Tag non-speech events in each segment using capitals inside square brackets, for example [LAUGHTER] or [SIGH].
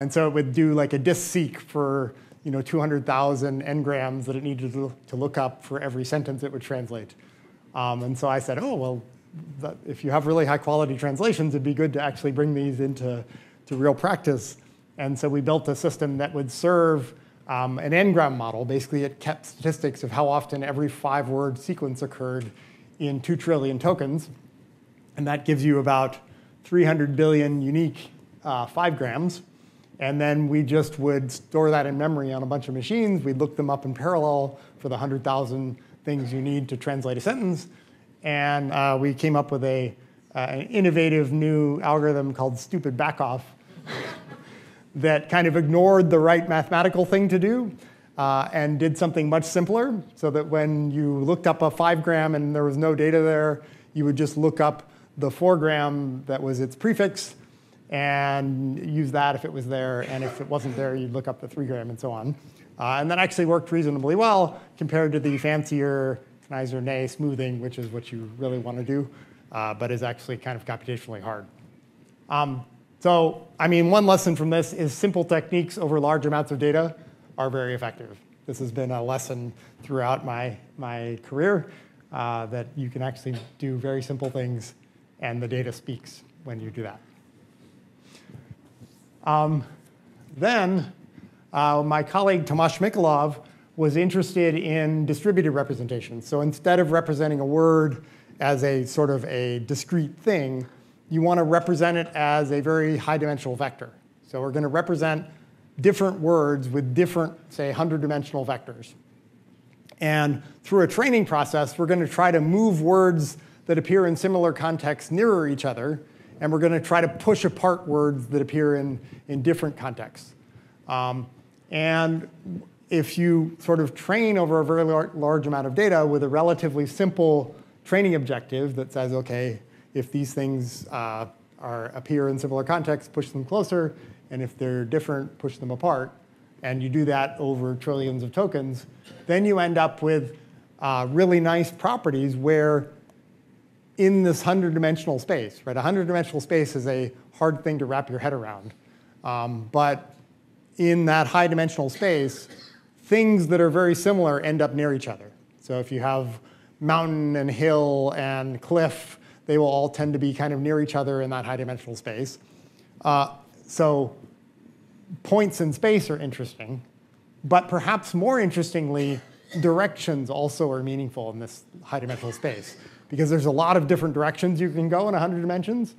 And so it would do like a disk seek for you know 200,000 n-grams that it needed to, look up for every sentence it would translate. Um, and so I said, oh, well, that, if you have really high quality translations, it'd be good to actually bring these into to real practice. And so we built a system that would serve um, an n-gram model. Basically, it kept statistics of how often every five word sequence occurred in 2 trillion tokens. And that gives you about 300 billion unique uh, 5 grams. And then we just would store that in memory on a bunch of machines. We'd look them up in parallel for the 100,000 things you need to translate a sentence. And uh, we came up with a, uh, an innovative new algorithm called stupid backoff [LAUGHS] that kind of ignored the right mathematical thing to do uh, and did something much simpler so that when you looked up a five gram and there was no data there, you would just look up the four gram that was its prefix and use that if it was there. And if it wasn't there, you'd look up the three gram and so on. Uh, and that actually worked reasonably well compared to the fancier Kneser-Ney smoothing, which is what you really want to do, uh, but is actually kind of computationally hard. Um, so, I mean, one lesson from this is simple techniques over large amounts of data are very effective. This has been a lesson throughout my, my career uh, that you can actually do very simple things and the data speaks when you do that. Um, then uh, my colleague Tomas Mikolov was interested in distributed representation. So instead of representing a word as a sort of a discrete thing, you want to represent it as a very high dimensional vector. So we're going to represent different words with different, say, 100 dimensional vectors. And through a training process, we're going to try to move words that appear in similar contexts nearer each other and we're going to try to push apart words that appear in, in different contexts. Um, and if you sort of train over a very lar large amount of data with a relatively simple training objective that says, okay, if these things uh, are, appear in similar contexts, push them closer, and if they're different, push them apart, and you do that over trillions of tokens, then you end up with uh, really nice properties where in this 100-dimensional space, right? A 100-dimensional space is a hard thing to wrap your head around. Um, but in that high-dimensional space, things that are very similar end up near each other. So if you have mountain and hill and cliff, they will all tend to be kind of near each other in that high-dimensional space. Uh, so points in space are interesting. But perhaps more interestingly, directions also are meaningful in this high-dimensional space because there's a lot of different directions you can go in 100 dimensions.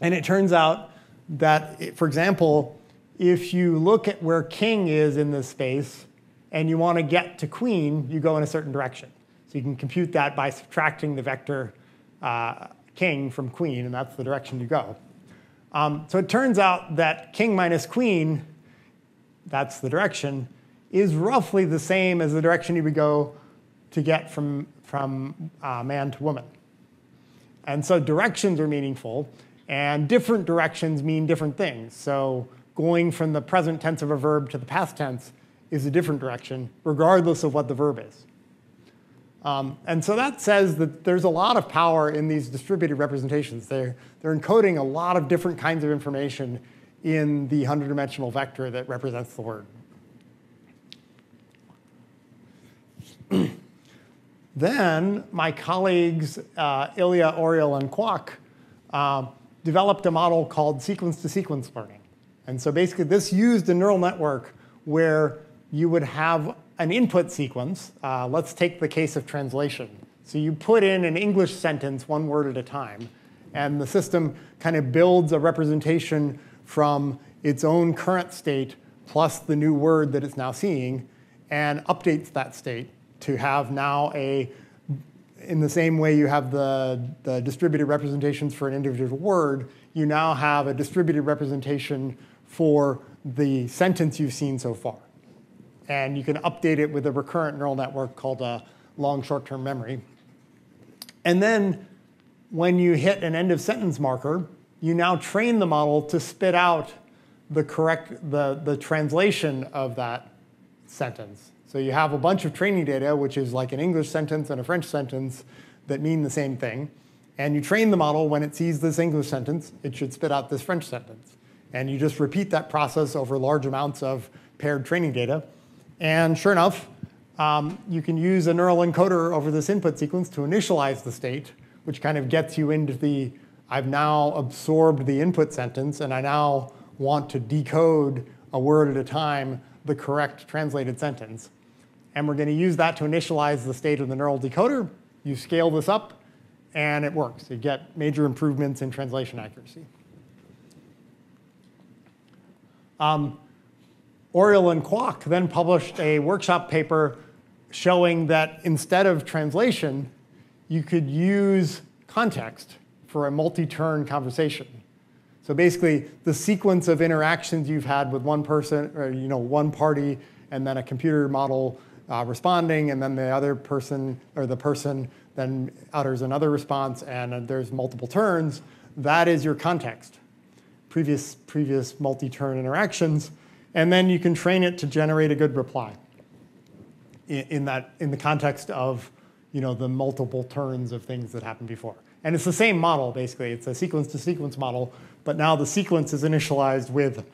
And it turns out that, for example, if you look at where king is in this space and you want to get to queen, you go in a certain direction. So you can compute that by subtracting the vector uh, king from queen, and that's the direction you go. Um, so it turns out that king minus queen, that's the direction, is roughly the same as the direction you would go to get from from uh, man to woman. And so directions are meaningful, and different directions mean different things. So going from the present tense of a verb to the past tense is a different direction, regardless of what the verb is. Um, and so that says that there's a lot of power in these distributed representations. They're, they're encoding a lot of different kinds of information in the 100-dimensional vector that represents the word. [CLEARS THROAT] Then my colleagues, uh, Ilya, Oriol, and Quoc, uh, developed a model called sequence-to-sequence -sequence learning. And so basically this used a neural network where you would have an input sequence. Uh, let's take the case of translation. So you put in an English sentence one word at a time, and the system kind of builds a representation from its own current state plus the new word that it's now seeing, and updates that state to have now a, in the same way you have the, the distributed representations for an individual word, you now have a distributed representation for the sentence you've seen so far. And you can update it with a recurrent neural network called a long short-term memory. And then when you hit an end of sentence marker, you now train the model to spit out the correct, the, the translation of that sentence. So you have a bunch of training data, which is like an English sentence and a French sentence that mean the same thing. And you train the model when it sees this English sentence, it should spit out this French sentence. And you just repeat that process over large amounts of paired training data. And sure enough, um, you can use a neural encoder over this input sequence to initialize the state, which kind of gets you into the, I've now absorbed the input sentence, and I now want to decode a word at a time the correct translated sentence. And we're going to use that to initialize the state of the neural decoder. You scale this up, and it works. You get major improvements in translation accuracy. Um, Oriol and Quoc then published a workshop paper showing that instead of translation, you could use context for a multi-turn conversation. So basically, the sequence of interactions you've had with one person, or you know, one party, and then a computer model uh, responding, and then the other person, or the person then utters another response, and there's multiple turns, that is your context. Previous, previous multi-turn interactions, and then you can train it to generate a good reply in, in, that, in the context of you know, the multiple turns of things that happened before. And it's the same model, basically. It's a sequence-to-sequence -sequence model, but now the sequence is initialized with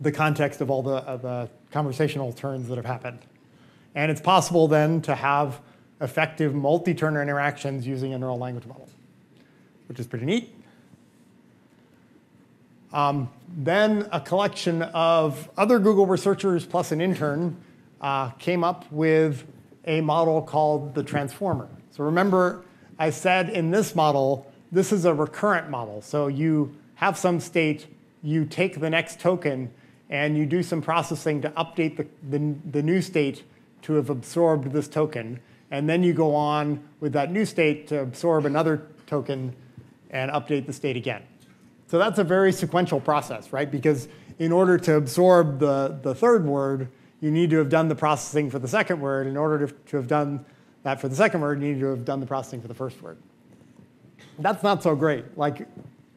the context of all the, the conversational turns that have happened. And it's possible then to have effective multi-turner interactions using a neural language model, which is pretty neat. Um, then a collection of other Google researchers plus an intern uh, came up with a model called the transformer. So remember, I said in this model, this is a recurrent model. So you have some state, you take the next token, and you do some processing to update the, the, the new state to have absorbed this token. And then you go on with that new state to absorb another token and update the state again. So that's a very sequential process, right? Because in order to absorb the, the third word, you need to have done the processing for the second word. In order to, to have done that for the second word, you need to have done the processing for the first word. That's not so great. Like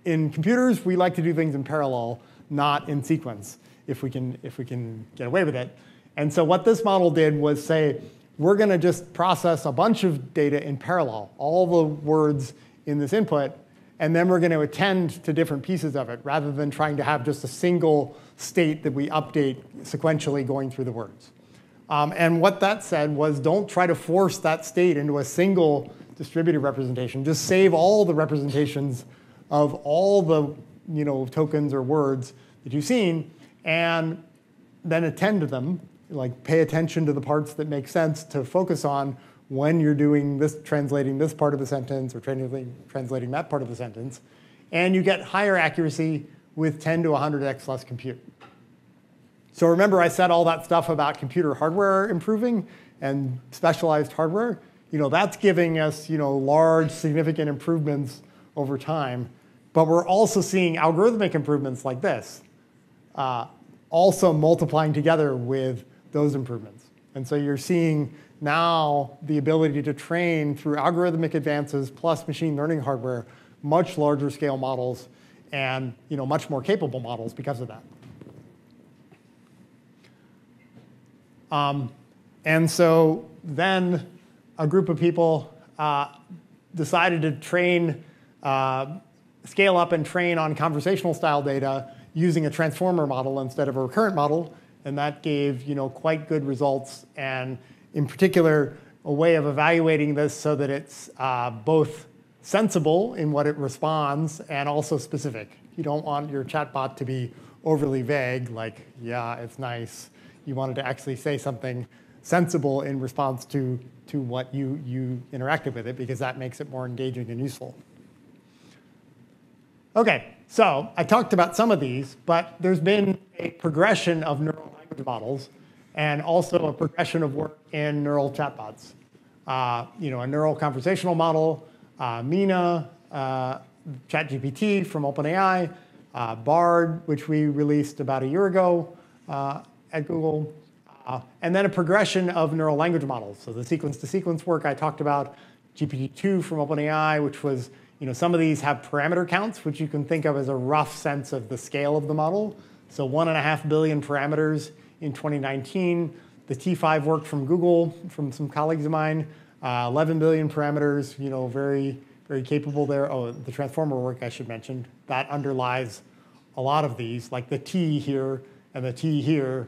in computers, we like to do things in parallel, not in sequence, if we can, if we can get away with it. And so what this model did was say, we're going to just process a bunch of data in parallel, all the words in this input, and then we're going to attend to different pieces of it rather than trying to have just a single state that we update sequentially going through the words. Um, and what that said was don't try to force that state into a single distributed representation. Just save all the representations of all the you know, tokens or words that you've seen and then attend to them like pay attention to the parts that make sense to focus on when you're doing this, translating this part of the sentence or translating, translating that part of the sentence. And you get higher accuracy with 10 to 100x less compute. So remember I said all that stuff about computer hardware improving and specialized hardware? You know, that's giving us you know, large, significant improvements over time. But we're also seeing algorithmic improvements like this, uh, also multiplying together with those improvements. And so you're seeing now the ability to train through algorithmic advances plus machine learning hardware much larger scale models and you know, much more capable models because of that. Um, and so then a group of people uh, decided to train, uh, scale up and train on conversational style data using a transformer model instead of a recurrent model and that gave you know, quite good results. And in particular, a way of evaluating this so that it's uh, both sensible in what it responds and also specific. You don't want your chatbot to be overly vague, like, yeah, it's nice. You want it to actually say something sensible in response to, to what you, you interacted with it, because that makes it more engaging and useful. OK, so I talked about some of these, but there's been a progression of neural models, and also a progression of work in neural chatbots. Uh, you know, a neural conversational model, uh, Meena, uh, ChatGPT from OpenAI, uh, Bard, which we released about a year ago uh, at Google, uh, and then a progression of neural language models. So the sequence-to-sequence -sequence work I talked about, GPT-2 from OpenAI, which was, you know, some of these have parameter counts, which you can think of as a rough sense of the scale of the model. So one and a half billion parameters in 2019. The T5 work from Google, from some colleagues of mine, uh, 11 billion parameters, you know, very, very capable there. Oh, the transformer work I should mention, that underlies a lot of these, like the T here and the T here,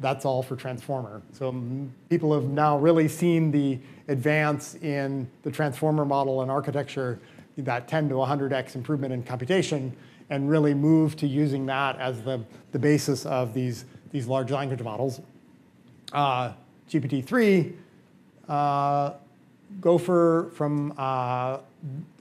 that's all for transformer. So mm, people have now really seen the advance in the transformer model and architecture, that 10 to 100x improvement in computation, and really move to using that as the, the basis of these, these large language models. Uh, GPT-3, uh, Gopher from uh,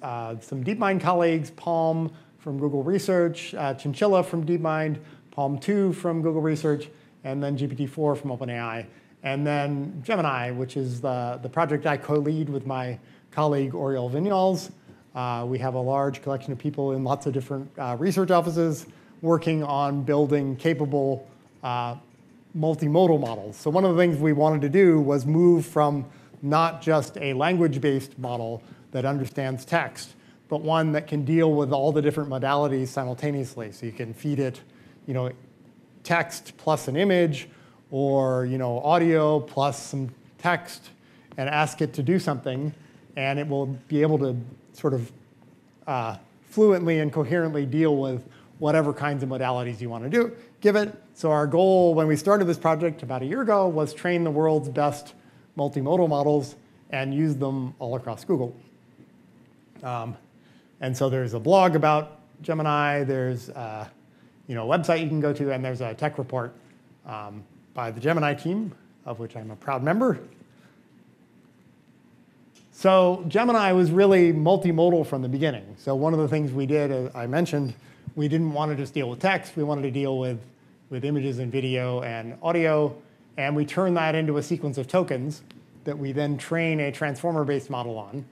uh, some DeepMind colleagues, PaLM from Google Research, uh, Chinchilla from DeepMind, PaLM 2 from Google Research, and then GPT-4 from OpenAI. And then Gemini, which is the, the project I co-lead with my colleague Oriol Vinyals. Uh, we have a large collection of people in lots of different research offices working on building capable uh, multimodal models. So one of the things we wanted to do was move from not just a language-based model that understands text, but one that can deal with all the different modalities simultaneously. So you can feed it, you know, text plus an image, or you know, audio plus some text, and ask it to do something, and it will be able to sort of uh, fluently and coherently deal with whatever kinds of modalities you want to do, So our goal when we started this project about a year ago was train the world's best multimodal models and use them all across Google. Um, and so there's a blog about Gemini, there's a you know, website you can go to, and there's a tech report um, by the Gemini team, of which I'm a proud member. So Gemini was really multimodal from the beginning. So one of the things we did, as I mentioned, we didn't want to just deal with text. We wanted to deal with, with images and video and audio. And we turn that into a sequence of tokens that we then train a transformer-based model on.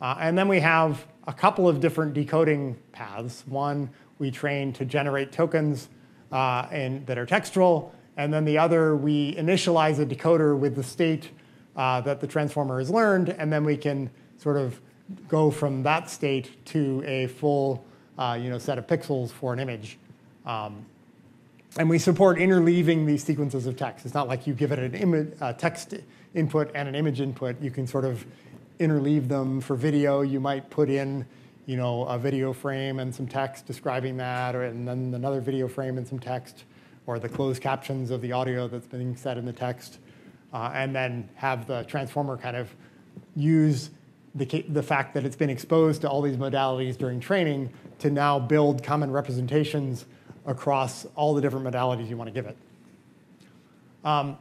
Uh, and then we have a couple of different decoding paths. One, we train to generate tokens uh, and, that are textual. And then the other, we initialize a decoder with the state uh, that the transformer has learned. And then we can sort of go from that state to a full uh, you know, set of pixels for an image. Um, and we support interleaving these sequences of text. It's not like you give it an image, text input and an image input. You can sort of interleave them for video. You might put in you know, a video frame and some text describing that, or, and then another video frame and some text, or the closed captions of the audio that's being said in the text, uh, and then have the transformer kind of use the, the fact that it's been exposed to all these modalities during training to now build common representations across all the different modalities you want to give it. Um,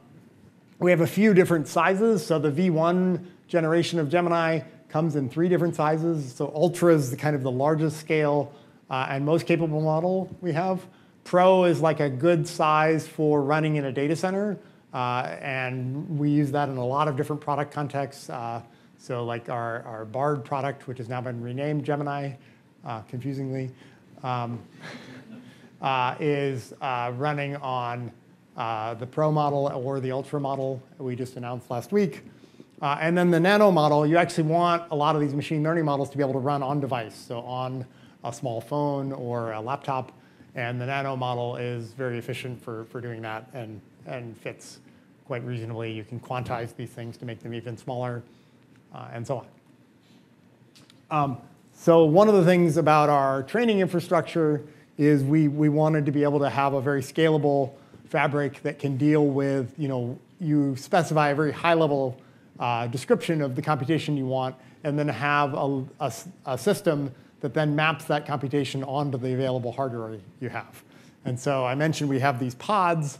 we have a few different sizes. So the V1 generation of Gemini comes in three different sizes. So Ultra is the kind of the largest scale uh, and most capable model we have. Pro is like a good size for running in a data center. Uh, and we use that in a lot of different product contexts. Uh, so like our, our Bard product, which has now been renamed Gemini, uh, confusingly. Um, [LAUGHS] uh, is uh, running on uh, the Pro model or the Ultra model we just announced last week. Uh, and then the Nano model, you actually want a lot of these machine learning models to be able to run on device, so on a small phone or a laptop. And the Nano model is very efficient for, for doing that and, and fits quite reasonably. You can quantize these things to make them even smaller uh, and so on. Um, so one of the things about our training infrastructure is we, we wanted to be able to have a very scalable fabric that can deal with, you know, you specify a very high level uh, description of the computation you want, and then have a, a, a, system that then maps that computation onto the available hardware you have. And so I mentioned we have these pods.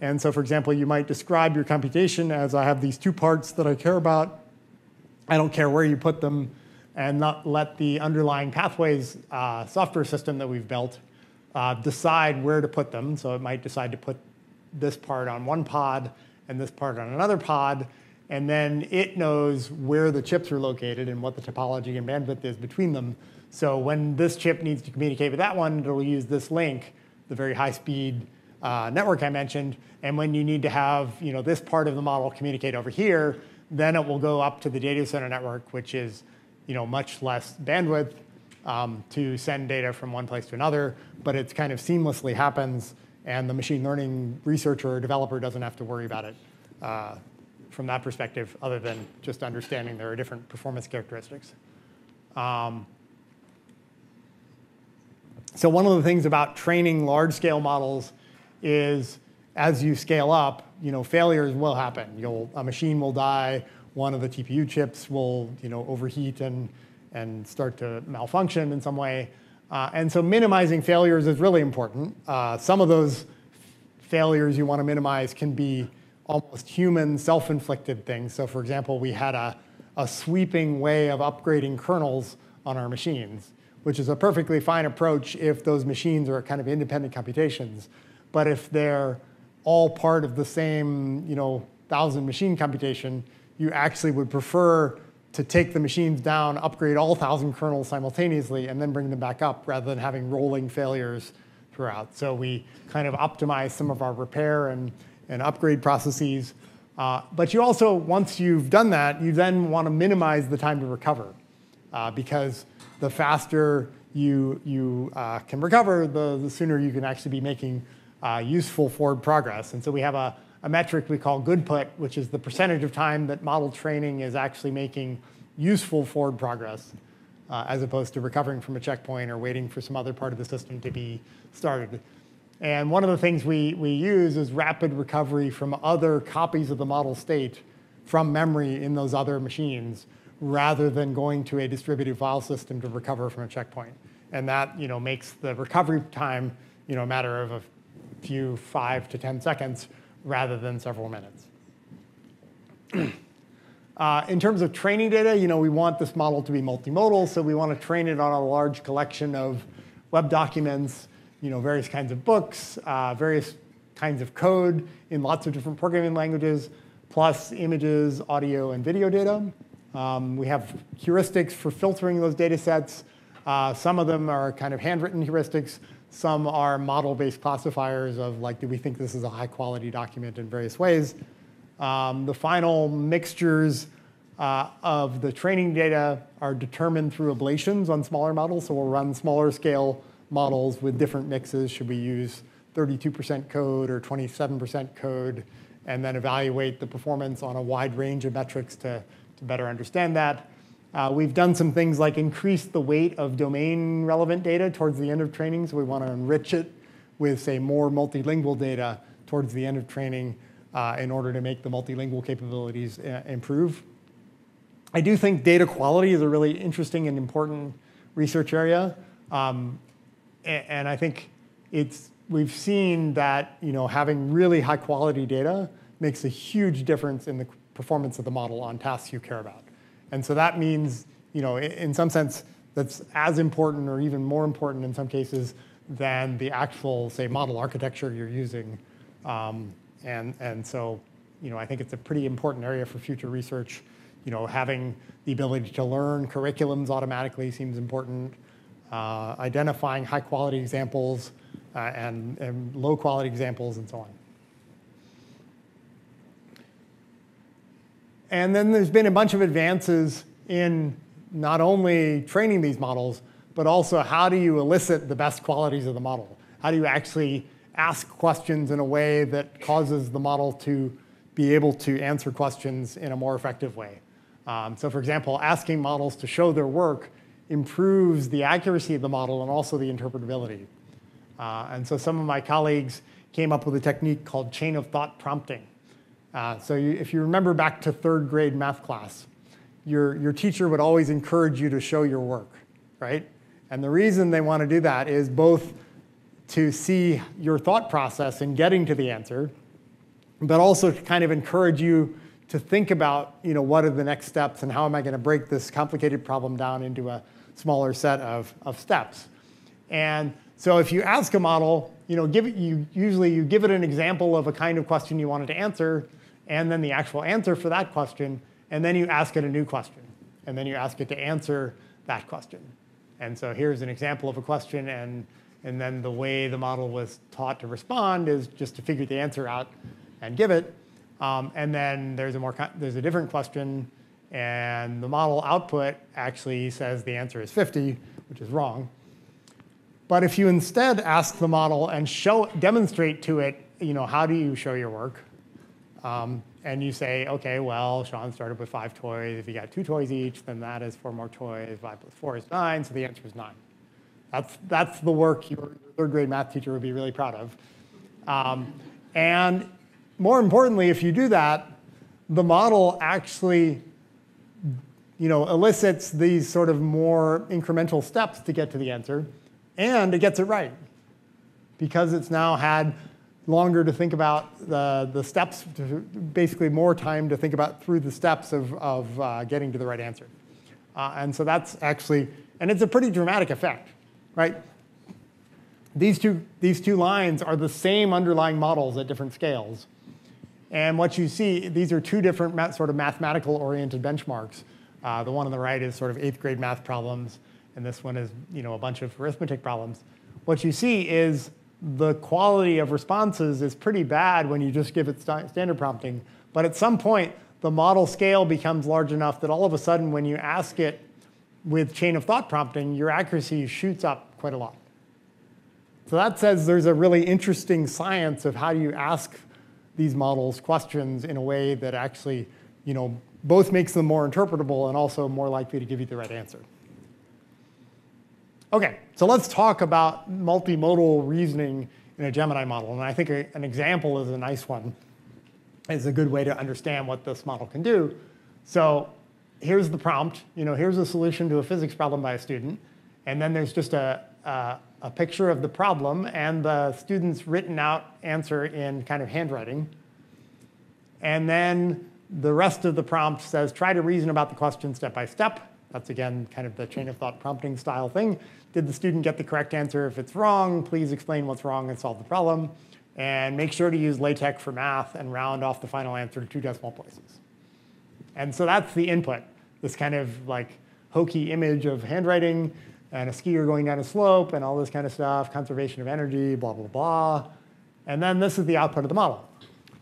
And so, for example, you might describe your computation as I have these two parts that I care about. I don't care where you put them, and not let the underlying pathways uh, software system that we've built uh, decide where to put them. So it might decide to put this part on one pod and this part on another pod, and then it knows where the chips are located and what the topology and bandwidth is between them. So when this chip needs to communicate with that one, it'll use this link, the very high speed uh, network I mentioned. And when you need to have you know, this part of the model communicate over here, then it will go up to the data center network, which is you know, much less bandwidth um, to send data from one place to another, but it kind of seamlessly happens, and the machine learning researcher or developer doesn't have to worry about it uh, from that perspective, other than just understanding there are different performance characteristics. Um, So one of the things about training large-scale models is as you scale up, you know, failures will happen. You'll, a machine will die, one of the TPU chips will you know, overheat and, and start to malfunction in some way. Uh, and so minimizing failures is really important. Uh, some of those failures you want to minimize can be almost human self-inflicted things. So for example, we had a, a sweeping way of upgrading kernels on our machines, which is a perfectly fine approach if those machines are kind of independent computations. But if they're all part of the same you know, thousand machine computation, you actually would prefer to take the machines down, upgrade all thousand kernels simultaneously, and then bring them back up rather than having rolling failures throughout. So we kind of optimize some of our repair and and upgrade processes. Uh, but you also, once you've done that, you then want to minimize the time to recover uh, because the faster you, you uh, can recover, the, the sooner you can actually be making uh, useful forward progress. And so we have a, a metric we call goodput, which is the percentage of time that model training is actually making useful forward progress uh, as opposed to recovering from a checkpoint or waiting for some other part of the system to be started. And one of the things we, we use is rapid recovery from other copies of the model state from memory in those other machines rather than going to a distributed file system to recover from a checkpoint. And that you know, makes the recovery time you know, a matter of a few five to 10 seconds rather than several minutes. [CLEARS THROAT] uh, in terms of training data, you know, we want this model to be multimodal, so we want to train it on a large collection of web documents you know, various kinds of books, uh, various kinds of code in lots of different programming languages, plus images, audio, and video data. Um, we have heuristics for filtering those data sets. Uh, some of them are kind of handwritten heuristics. Some are model-based classifiers of like, do we think this is a high-quality document in various ways. Um, the final mixtures uh, of the training data are determined through ablations on smaller models. So we'll run smaller scale models with different mixes. Should we use 32% code or 27% code? And then evaluate the performance on a wide range of metrics to, to better understand that. Uh, we've done some things like increase the weight of domain relevant data towards the end of training. So we want to enrich it with, say, more multilingual data towards the end of training uh, in order to make the multilingual capabilities uh, improve. I do think data quality is a really interesting and important research area. Um, and I think it's, we've seen that you know, having really high quality data makes a huge difference in the performance of the model on tasks you care about. And so that means, you know, in some sense, that's as important or even more important in some cases than the actual, say, model architecture you're using. Um, and, and so, you know, I think it's a pretty important area for future research. You know, having the ability to learn curriculums automatically seems important uh, identifying high quality examples uh, and, and low quality examples and so on. And then there's been a bunch of advances in not only training these models, but also how do you elicit the best qualities of the model? How do you actually ask questions in a way that causes the model to be able to answer questions in a more effective way? Um, so for example, asking models to show their work improves the accuracy of the model and also the interpretability. Uh, and so some of my colleagues came up with a technique called chain of thought prompting. Uh, so you, if you remember back to third grade math class, your, your teacher would always encourage you to show your work, right? And the reason they want to do that is both to see your thought process in getting to the answer, but also to kind of encourage you to think about, you know, what are the next steps and how am I going to break this complicated problem down into a smaller set of, of steps. And so if you ask a model, you know, give it, you, usually you give it an example of a kind of question you wanted to answer, and then the actual answer for that question, and then you ask it a new question. And then you ask it to answer that question. And so here's an example of a question, and, and then the way the model was taught to respond is just to figure the answer out and give it. Um, and then there's a more there's a different question and the model output actually says the answer is 50, which is wrong. But if you instead ask the model and show, demonstrate to it, you know, how do you show your work? Um, and you say, okay, well, Sean started with five toys. If you got two toys each, then that is four more toys. Five plus four is nine, so the answer is nine. That's, that's the work your third grade math teacher would be really proud of. Um, and more importantly, if you do that, the model actually you know, elicits these sort of more incremental steps to get to the answer, and it gets it right because it's now had longer to think about the, the steps, basically more time to think about through the steps of, of uh, getting to the right answer. Uh, and so that's actually, and it's a pretty dramatic effect, right? These two, these two lines are the same underlying models at different scales. And what you see, these are two different sort of mathematical oriented benchmarks. Uh, the one on the right is sort of eighth grade math problems, and this one is you know, a bunch of arithmetic problems. What you see is the quality of responses is pretty bad when you just give it st standard prompting. But at some point, the model scale becomes large enough that all of a sudden, when you ask it with chain of thought prompting, your accuracy shoots up quite a lot. So that says there's a really interesting science of how do you ask these models questions in a way that actually, you know, both makes them more interpretable and also more likely to give you the right answer. Okay, so let's talk about multimodal reasoning in a Gemini model. And I think a, an example is a nice one. It's a good way to understand what this model can do. So here's the prompt. You know, here's a solution to a physics problem by a student. And then there's just a, a, a picture of the problem and the student's written out answer in kind of handwriting. And then the rest of the prompt says, try to reason about the question step by step. That's again kind of the chain of thought prompting style thing. Did the student get the correct answer? If it's wrong, please explain what's wrong and solve the problem. And make sure to use LaTeX for math and round off the final answer to two decimal places. And so that's the input, this kind of like hokey image of handwriting and a skier going down a slope and all this kind of stuff, conservation of energy, blah, blah, blah. And then this is the output of the model.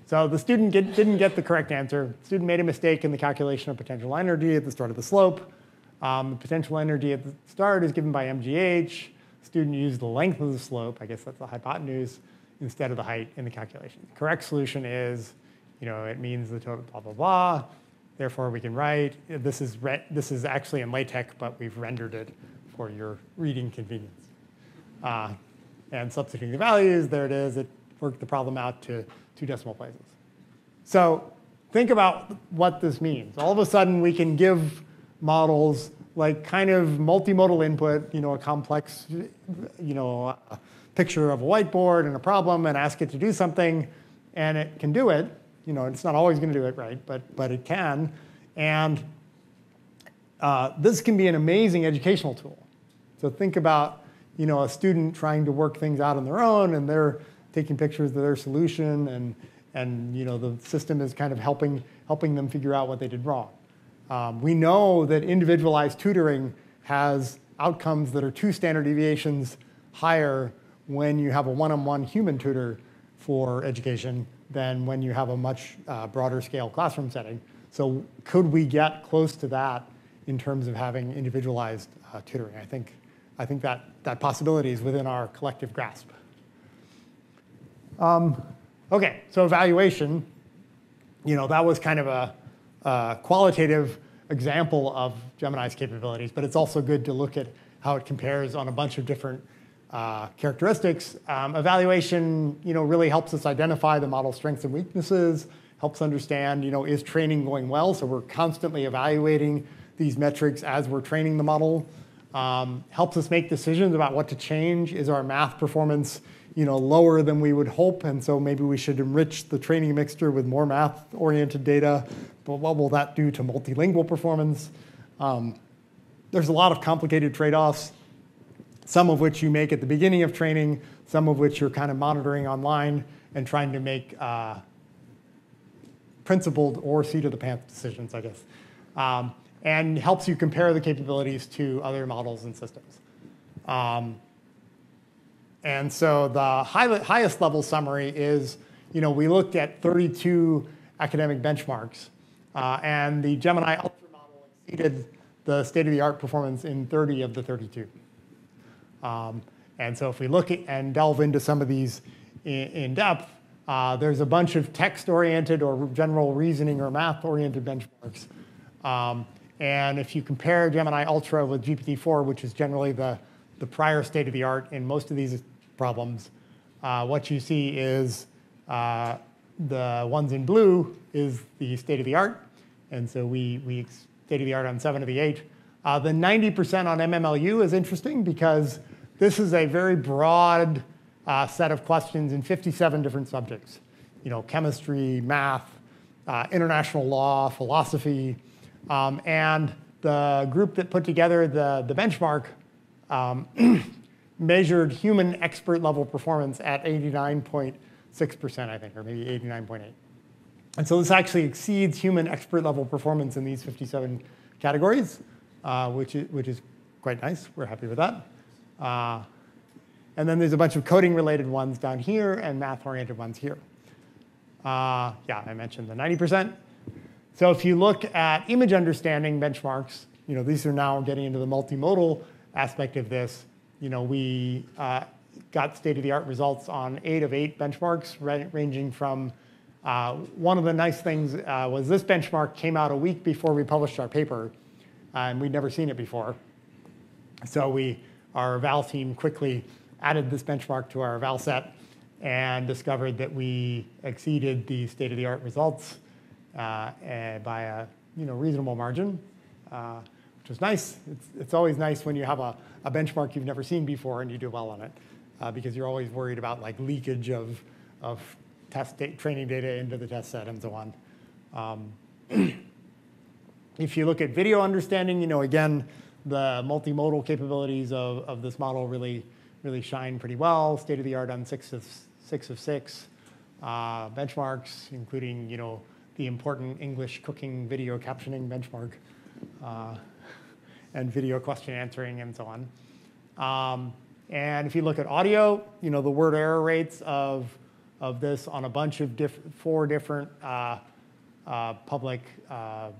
So the student get, didn't get the correct answer. The student made a mistake in the calculation of potential energy at the start of the slope. Um, the potential energy at the start is given by MGH. Student used the length of the slope, I guess that's the hypotenuse, instead of the height in the calculation. The correct solution is, you know, it means the total blah, blah, blah. Therefore, we can write, this is, this is actually in LaTeX, but we've rendered it for your reading convenience. Uh, and substituting the values, there it is. It worked the problem out to two decimal places. So think about what this means. All of a sudden, we can give models like kind of multimodal input, you know, a complex, you know, picture of a whiteboard and a problem and ask it to do something, and it can do it. You know, it's not always going to do it right, but, but it can. And uh, this can be an amazing educational tool. So think about, you know, a student trying to work things out on their own, and they're taking pictures of their solution, and, and you know, the system is kind of helping, helping them figure out what they did wrong. Um, we know that individualized tutoring has outcomes that are two standard deviations higher when you have a one-on-one human tutor for education than when you have a much uh, broader scale classroom setting. So could we get close to that in terms of having individualized uh, tutoring? I think, I think that, that possibility is within our collective grasp. Um, okay, so evaluation, you know, that was kind of a, a qualitative example of Gemini's capabilities, but it's also good to look at how it compares on a bunch of different uh, characteristics. Um, evaluation, you know, really helps us identify the model's strengths and weaknesses, helps understand, you know, is training going well? So we're constantly evaluating these metrics as we're training the model. Um, helps us make decisions about what to change. Is our math performance you know, lower than we would hope, and so maybe we should enrich the training mixture with more math-oriented data. But what will that do to multilingual performance? Um, there's a lot of complicated trade-offs, some of which you make at the beginning of training, some of which you're kind of monitoring online and trying to make uh, principled or seat of the pants decisions, I guess. Um, and helps you compare the capabilities to other models and systems. Um, and so the high, highest level summary is, you know, we looked at 32 academic benchmarks, uh, and the Gemini Ultra model exceeded the state-of-the-art performance in 30 of the 32. Um, and so if we look at and delve into some of these in, in depth, uh, there's a bunch of text-oriented or general reasoning or math-oriented benchmarks. Um, and if you compare Gemini Ultra with GPT-4, which is generally the the prior state of the art in most of these problems. Uh, what you see is uh, the ones in blue is the state of the art. And so we, we state of the art on seven of the eight. Uh, the 90% on MMLU is interesting because this is a very broad uh, set of questions in 57 different subjects. You know, chemistry, math, uh, international law, philosophy. Um, and the group that put together the, the benchmark um, [CLEARS THROAT] measured human expert level performance at 89.6%, I think, or maybe 89.8. And so this actually exceeds human expert level performance in these 57 categories, uh, which, is, which is quite nice. We're happy with that. Uh, and then there's a bunch of coding related ones down here and math oriented ones here. Uh, yeah, I mentioned the 90%. So if you look at image understanding benchmarks, you know, these are now getting into the multimodal aspect of this. You know, we uh, got state-of-the-art results on eight of eight benchmarks, ranging from uh, one of the nice things uh, was this benchmark came out a week before we published our paper, and we'd never seen it before. So we, our Val team quickly added this benchmark to our Val set and discovered that we exceeded the state-of-the-art results uh, by a you know, reasonable margin, uh, which was nice. It's, it's always nice when you have a, a benchmark you've never seen before and you do well on it, uh, because you're always worried about like leakage of, of test data, training data into the test set and so on. Um, [CLEARS THROAT] if you look at video understanding, you know, again, the multimodal capabilities of, of this model really, really shine pretty well. State of the art on six of six of six uh, benchmarks, including you know the important English cooking video captioning benchmark, uh, [LAUGHS] and video question answering and so on. Um, and if you look at audio, you know the word error rates of of this on a bunch of diff four different uh, uh public uh,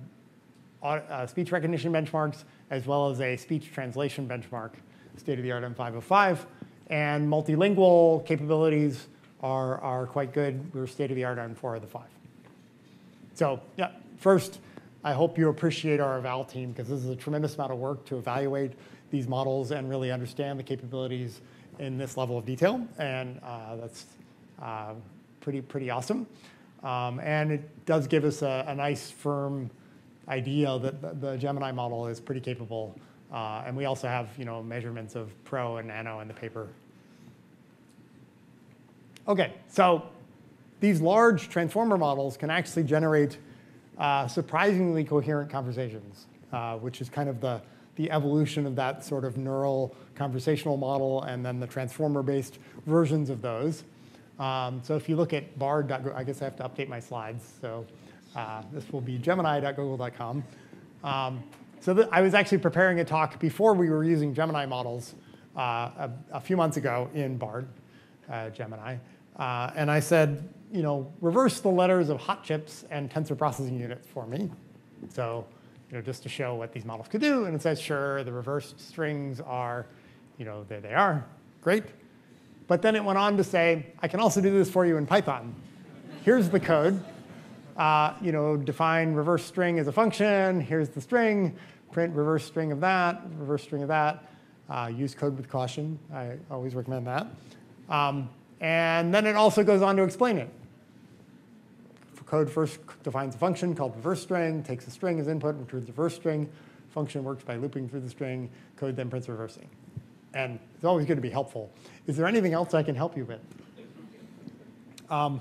uh, speech recognition benchmarks, as well as a speech translation benchmark, state of the art on 505. And multilingual capabilities are, are quite good. We're state of the art on four of the five. So yeah, first, I hope you appreciate our eval team because this is a tremendous amount of work to evaluate these models and really understand the capabilities in this level of detail. And uh, that's uh, pretty, pretty awesome. Um, and it does give us a, a nice, firm idea that the, the, Gemini model is pretty capable. Uh, and we also have you know, measurements of pro and nano in the paper Okay, so these large transformer models can actually generate uh, surprisingly coherent conversations, uh, which is kind of the, the evolution of that sort of neural conversational model and then the transformer-based versions of those. Um, so if you look at bard.google, I guess I have to update my slides. So uh, this will be gemini.google.com. Um, so I was actually preparing a talk before we were using Gemini models uh, a, a, few months ago in Bard, uh, Gemini. Uh, and I said, you know, reverse the letters of hot chips and tensor processing units for me. So, you know, just to show what these models could do. And it says, sure, the reversed strings are, you know, there they are. Great. But then it went on to say, I can also do this for you in Python. Here's the code. Uh, you know, define reverse string as a function. Here's the string. Print reverse string of that, reverse string of that. Uh, use code with caution. I always recommend that. Um, and then it also goes on to explain it. Code first defines a function called reverse string, takes a string as input, returns a reverse string. Function works by looping through the string. Code then prints reversing. And it's always good to be helpful. Is there anything else I can help you with? Um,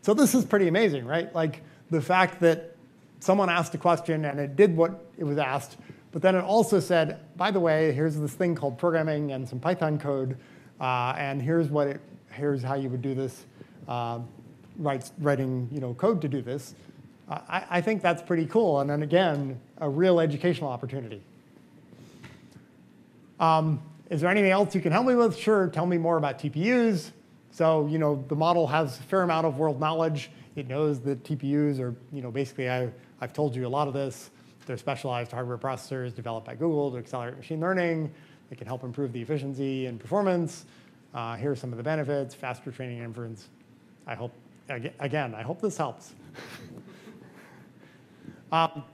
so this is pretty amazing, right? Like the fact that someone asked a question and it did what it was asked, but then it also said, by the way, here's this thing called programming and some Python code, uh, and here's what it here's how you would do this, uh, write, writing you know, code to do this. I, I think that's pretty cool. And then again, a real educational opportunity. Um, is there anything else you can help me with? Sure, tell me more about TPUs. So, you know, the model has a fair amount of world knowledge. It knows that TPUs are, you know, basically I, I've told you a lot of this. They're specialized hardware processors developed by Google to accelerate machine learning. They can help improve the efficiency and performance. Uh, here are some of the benefits, faster training inference. I hope, again, I hope this helps. [LAUGHS] um,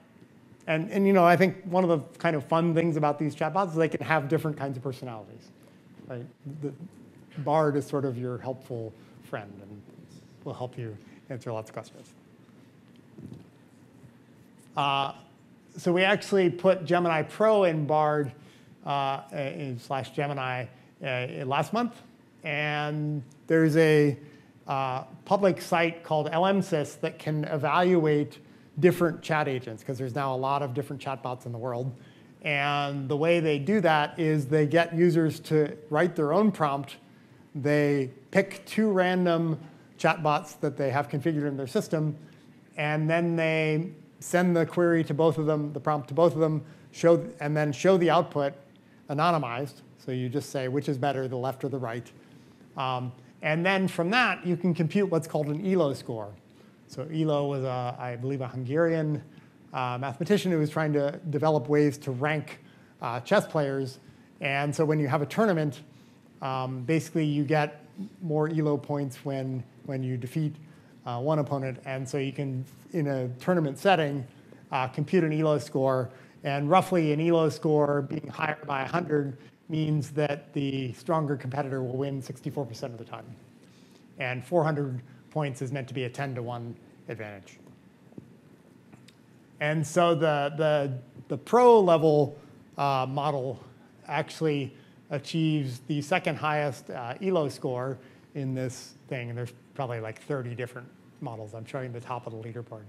and, and you know, I think one of the kind of fun things about these chatbots is they can have different kinds of personalities. Right? The, Bard is sort of your helpful friend and will help you answer lots of questions. Uh, so we actually put Gemini Pro in Bard uh, in slash Gemini uh, last month. And there's a uh, public site called LMSys that can evaluate different chat agents because there's now a lot of different chatbots in the world. And the way they do that is they get users to write their own prompt. They pick two random chatbots that they have configured in their system, and then they send the query to both of them, the prompt to both of them, show, and then show the output anonymized. So you just say which is better, the left or the right. Um, and then from that, you can compute what's called an ELO score. So Elo was, a, I believe, a Hungarian uh, mathematician who was trying to develop ways to rank uh, chess players. And so when you have a tournament, um, basically you get more Elo points when, when you defeat uh, one opponent. And so you can, in a tournament setting, uh, compute an ELO score. And roughly an ELO score being higher by 100 means that the stronger competitor will win 64% of the time. And 400 points is meant to be a 10 to 1 advantage. And so the, the, the pro level uh, model actually achieves the second highest uh, ELO score in this thing. And there's probably like 30 different models. I'm showing the top of the leaderboard,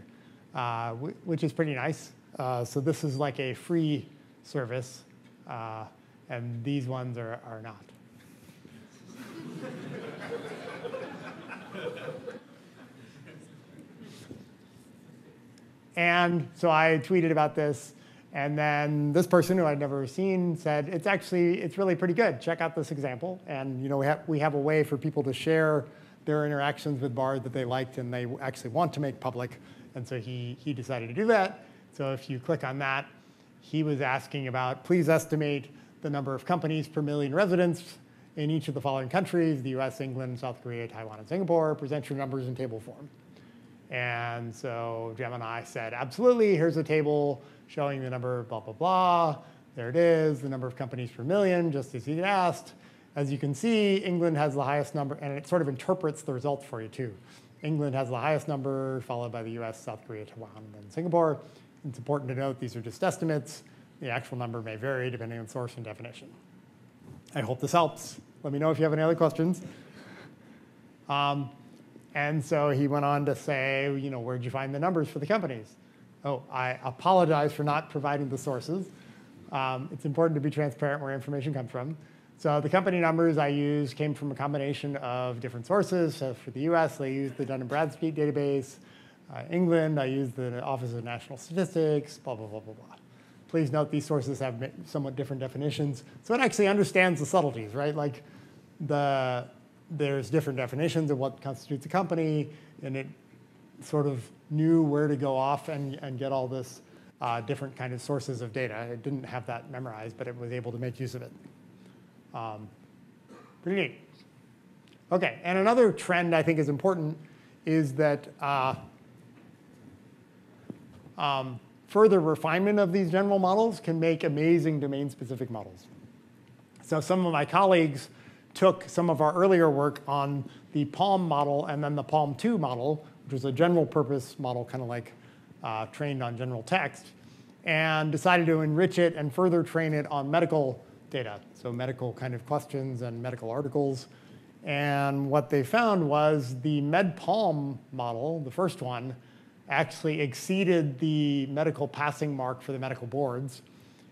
uh, which is pretty nice. Uh, so this is like a free service, uh, and these ones are, are not. and so I tweeted about this, and then this person who I'd never seen said, it's actually, it's really pretty good. Check out this example. And you know, we have, we have a way for people to share their interactions with Bard that they liked and they actually want to make public. And so he, he decided to do that. So if you click on that, he was asking about, please estimate the number of companies per million residents in each of the following countries, the US, England, South Korea, Taiwan, and Singapore. Present your numbers in table form. And so Gemini said, absolutely, here's a table showing the number blah, blah, blah. There it is, the number of companies per million, just as he asked. As you can see, England has the highest number, and it sort of interprets the results for you too. England has the highest number, followed by the US, South Korea, Taiwan, and Singapore. It's important to note these are just estimates. The actual number may vary depending on source and definition. I hope this helps. Let me know if you have any other questions. Um, and so he went on to say, you know, where'd you find the numbers for the companies? Oh, I apologize for not providing the sources. Um, it's important to be transparent where information comes from. So the company numbers I used came from a combination of different sources. So for the US, they used the Dun & Bradstreet database. Uh, England, I used the Office of National Statistics, blah, blah, blah, blah, blah. Please note these sources have somewhat different definitions. So it actually understands the subtleties, right? Like the, there's different definitions of what constitutes a company, and it sort of knew where to go off and, and get all this uh, different kind of sources of data. It didn't have that memorized, but it was able to make use of it. Um, pretty neat. Okay, and another trend I think is important is that uh, um, further refinement of these general models can make amazing domain-specific models. So some of my colleagues took some of our earlier work on the PaLM model and then the PaLM 2 model, which was a general purpose model, kind of like uh, trained on general text, and decided to enrich it and further train it on medical data, so medical kind of questions and medical articles. And what they found was the Med-PaLM model, the first one, actually exceeded the medical passing mark for the medical boards.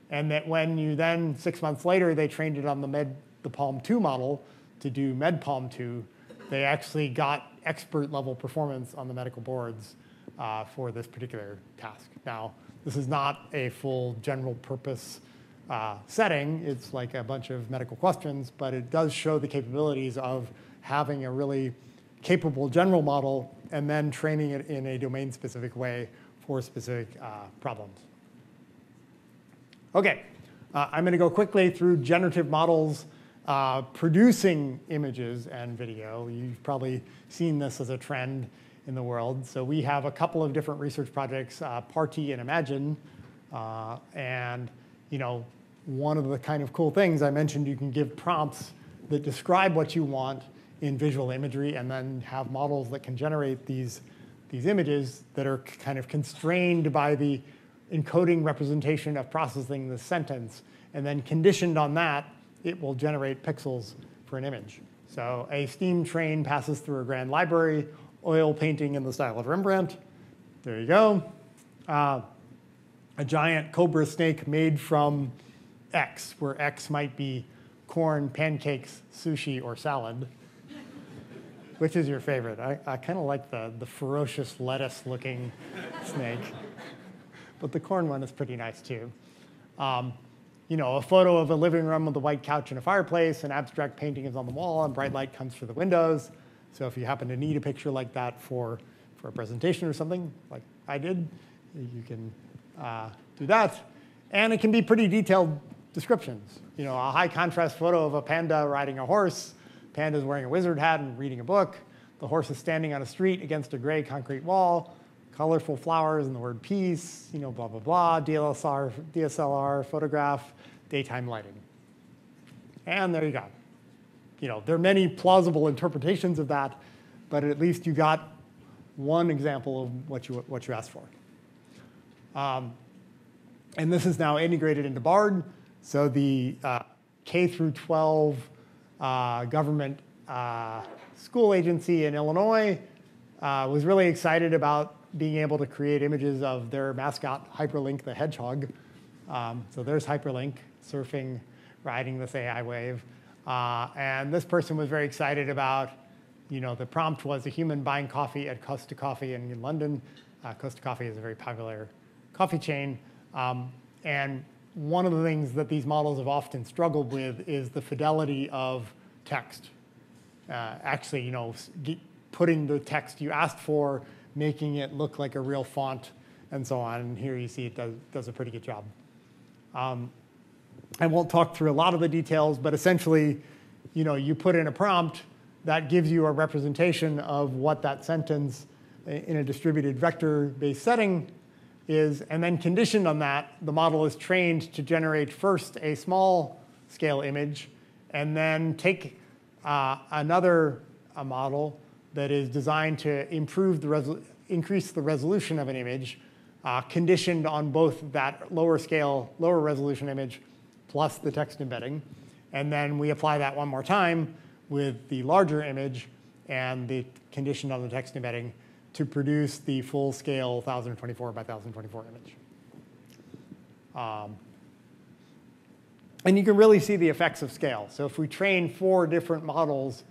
And that when you then, six months later, they trained it on the, Med, the PaLM 2 model to do Med-PaLM 2, they actually got expert level performance on the medical boards uh, for this particular task. Now, this is not a full general purpose uh, setting. It's like a bunch of medical questions, but it does show the capabilities of having a really capable general model and then training it in a domain-specific way for specific uh, problems. Okay, uh, I'm going to go quickly through generative models uh, producing images and video. You've probably seen this as a trend in the world. So we have a couple of different research projects, uh, Parti and Imagen, Uh, and you know, one of the kind of cool things I mentioned, you can give prompts that describe what you want in visual imagery and then have models that can generate these, these images that are kind of constrained by the encoding representation of processing the sentence. And then conditioned on that, it will generate pixels for an image. So a steam train passes through a grand library, oil painting in the style of Rembrandt. There you go. Uh, a giant cobra snake made from X, where X might be corn, pancakes, sushi, or salad. Which is your favorite? I, I kind of like the, the ferocious lettuce looking snake. But the corn one is pretty nice too. Um, you know, a photo of a living room with a white couch and a fireplace, an abstract painting is on the wall, and bright light comes through the windows. So if you happen to need a picture like that for, for a presentation or something, like I did, you can uh, do that. And it can be pretty detailed descriptions. You know, a high contrast photo of a panda riding a horse, panda's wearing a wizard hat and reading a book, the horse is standing on a street against a gray concrete wall, colorful flowers and the word peace, you know, blah, blah, blah, DSLR, DSLR photograph, daytime lighting. And there you go. You know, there are many plausible interpretations of that, but at least you got one example of what you, what you asked for. Um, and this is now integrated into BARD. So the uh, K through 12 uh, government uh, school agency in Illinois uh, was really excited about being able to create images of their mascot, Hyperlink the hedgehog. Um, so there's Hyperlink surfing, riding this AI wave. Uh, and this person was very excited about, you know, the prompt was a human buying coffee at Costa Coffee in, London. Costa Coffee is a very popular coffee chain. Um, and one of the things that these models have often struggled with is the fidelity of text. Uh, actually, you know, putting the text you asked for, making it look like a real font, and so on. And here you see it does, does a pretty good job. Um, I won't talk through a lot of the details, but essentially, you know, you put in a prompt that gives you a representation of what that sentence in a distributed vector-based setting is, and then conditioned on that, the model is trained to generate first a small scale image, and then take uh, another a model that is designed to improve the increase the resolution of an image, uh, conditioned on both that lower scale, lower resolution image plus the text embedding. And then we apply that one more time with the larger image and the condition on the text embedding to produce the full scale 1024 by 1024 image. Um, and you can really see the effects of scale. So if we train four different models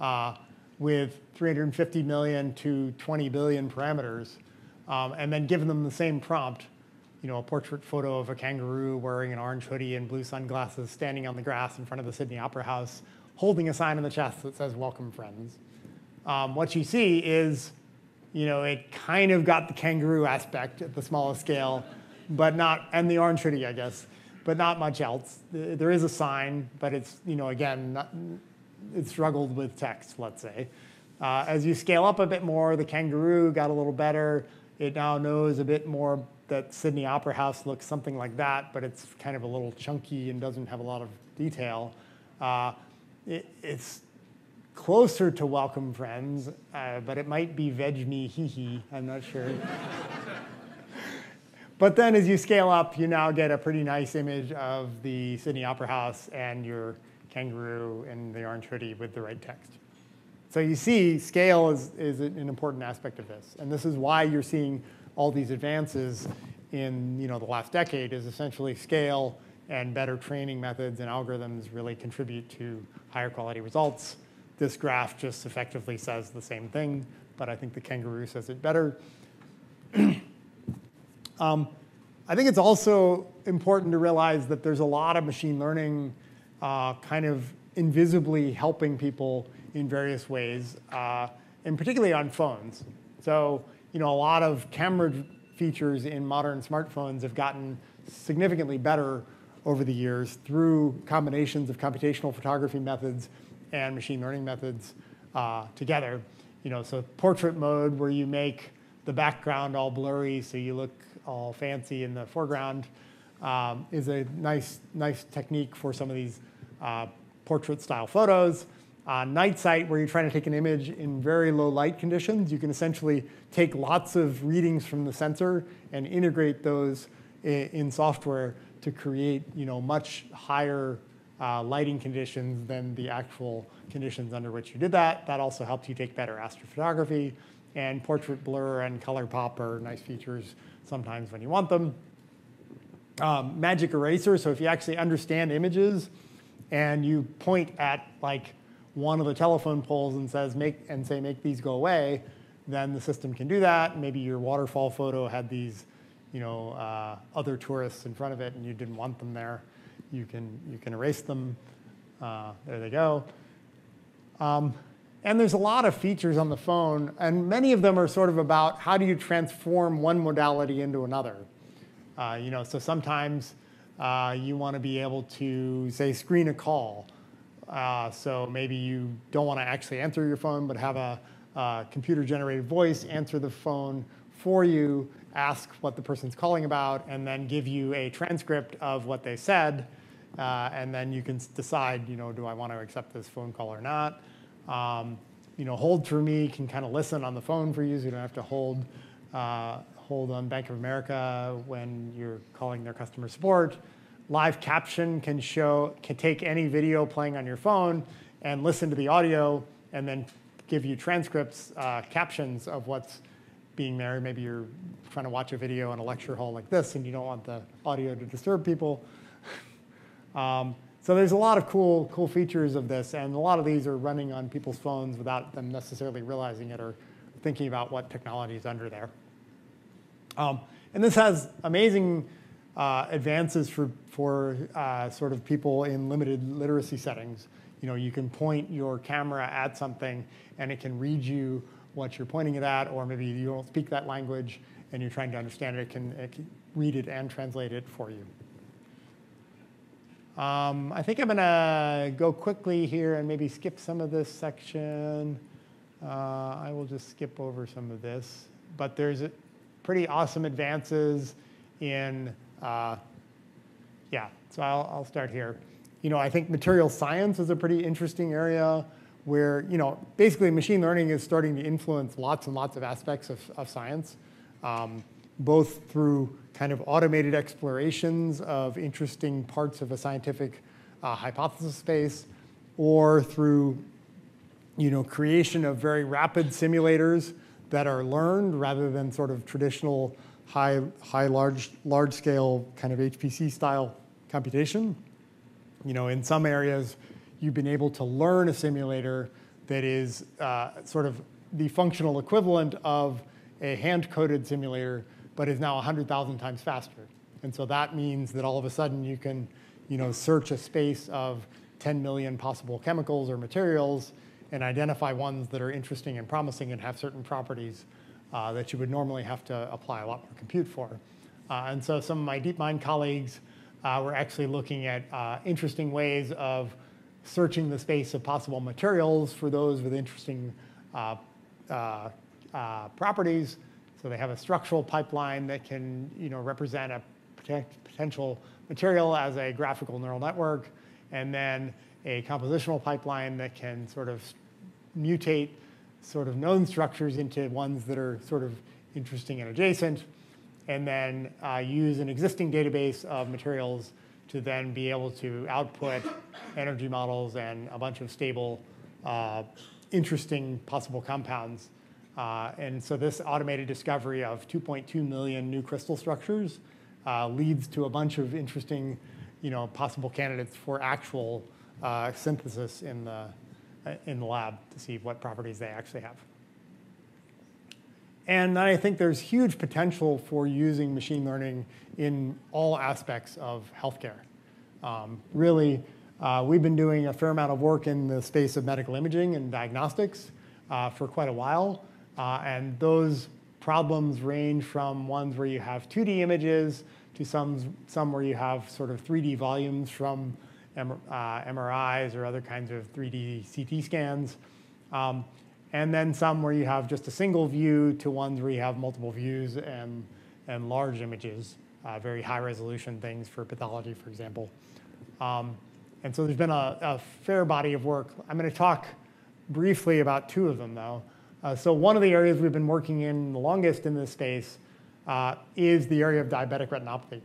uh, with 350 million to 20 billion parameters, um, and then give them the same prompt, you know, a portrait photo of a kangaroo wearing an orange hoodie and blue sunglasses standing on the grass in front of the Sydney Opera House, holding a sign in the chest that says, welcome friends. Um, what you see is you know, it kind of got the kangaroo aspect at the smallest scale, but not, and the orange hoodie, I guess, but not much else. There is a sign, but it's, you know, again, not, it struggled with text, let's say. Uh, as you scale up a bit more, the kangaroo got a little better. It now knows a bit more that Sydney Opera House looks something like that, but it's kind of a little chunky and doesn't have a lot of detail. Uh, it, it's closer to welcome friends, uh, but it might be veg me hee hee, I'm not sure. [LAUGHS] but then as you scale up, you now get a pretty nice image of the Sydney Opera House and your kangaroo and the orange hoodie with the right text. So you see, scale is, is an important aspect of this. And this is why you're seeing all these advances in you know, the last decade is essentially scale and better training methods and algorithms really contribute to higher quality results. This graph just effectively says the same thing, but I think the kangaroo says it better. [CLEARS THROAT] um, I think it's also important to realize that there's a lot of machine learning uh, kind of invisibly helping people in various ways, uh, and particularly on phones. So, you know, a lot of camera features in modern smartphones have gotten significantly better over the years through combinations of computational photography methods and machine learning methods uh, together. You know, so portrait mode where you make the background all blurry so you look all fancy in the foreground um, is a nice, nice technique for some of these uh, portrait style photos. Uh, night sight, where you're trying to take an image in very low light conditions, you can essentially take lots of readings from the sensor and integrate those in, in software to create you know, much higher uh, lighting conditions than the actual conditions under which you did that. That also helps you take better astrophotography. And portrait blur and color pop are nice features sometimes when you want them. Um, magic eraser, so if you actually understand images and you point at like one of the telephone poles and says make and say make these go away, then the system can do that. Maybe your waterfall photo had these, you know, uh, other tourists in front of it and you didn't want them there. You can you can erase them. Uh, there they go. Um, and there's a lot of features on the phone, and many of them are sort of about how do you transform one modality into another. Uh, you know, so sometimes uh, you want to be able to say screen a call. Uh, so maybe you don't want to actually answer your phone, but have a, a computer-generated voice answer the phone for you, ask what the person's calling about, and then give you a transcript of what they said. Uh, and then you can decide, you know, do I want to accept this phone call or not? Um, you know, hold for me can kind of listen on the phone for you, so you don't have to hold uh, hold on Bank of America when you're calling their customer support. Live caption can show can take any video playing on your phone and listen to the audio and then give you transcripts, uh, captions of what's being there. Maybe you're trying to watch a video in a lecture hall like this and you don't want the audio to disturb people. Um, so there's a lot of cool, cool features of this, and a lot of these are running on people's phones without them necessarily realizing it or thinking about what technology is under there. Um, and this has amazing uh, advances for, for uh, sort of people in limited literacy settings. You know, you can point your camera at something and it can read you what you're pointing it at, or maybe you don't speak that language and you're trying to understand it, it can, it can read it and translate it for you. Um, I think I'm going to go quickly here and maybe skip some of this section. Uh, I will just skip over some of this. But there's pretty awesome advances in, uh, yeah, so I'll, I'll start here. You know, I think material science is a pretty interesting area where, you know, basically machine learning is starting to influence lots and lots of aspects of, of science, um, both through kind of automated explorations of interesting parts of a scientific uh, hypothesis space, or through you know, creation of very rapid simulators that are learned rather than sort of traditional high, high large, large scale kind of HPC style computation. You know, in some areas, you've been able to learn a simulator that is uh, sort of the functional equivalent of a hand-coded simulator but is now 100,000 times faster. And so that means that all of a sudden you can you know, search a space of 10 million possible chemicals or materials and identify ones that are interesting and promising and have certain properties uh, that you would normally have to apply a lot more compute for. Uh, and so some of my DeepMind colleagues uh, were actually looking at uh, interesting ways of searching the space of possible materials for those with interesting uh, uh, properties so they have a structural pipeline that can you know, represent a potential material as a graphical neural network, and then a compositional pipeline that can sort of mutate sort of known structures into ones that are sort of interesting and adjacent, and then uh, use an existing database of materials to then be able to output energy models and a bunch of stable, uh, interesting possible compounds uh, and so this automated discovery of 2.2 million new crystal structures uh, leads to a bunch of interesting, you know, possible candidates for actual uh, synthesis in the, in the lab to see what properties they actually have. And I think there's huge potential for using machine learning in all aspects of healthcare. Um, really, we've been doing a fair amount of work in the space of medical imaging and diagnostics for quite a while. Uh, and those problems range from ones where you have 2D images to some, some where you have sort of 3D volumes from M uh, MRIs or other kinds of 3D CT scans. Um, and then some where you have just a single view to ones where you have multiple views and and large images, uh, very high resolution things for pathology, for example. Um, and so there's been a, a, fair body of work. I'm going to talk briefly about two of them, though. Uh, so one of the areas we've been working in the longest in this space uh, is the area of diabetic retinopathy.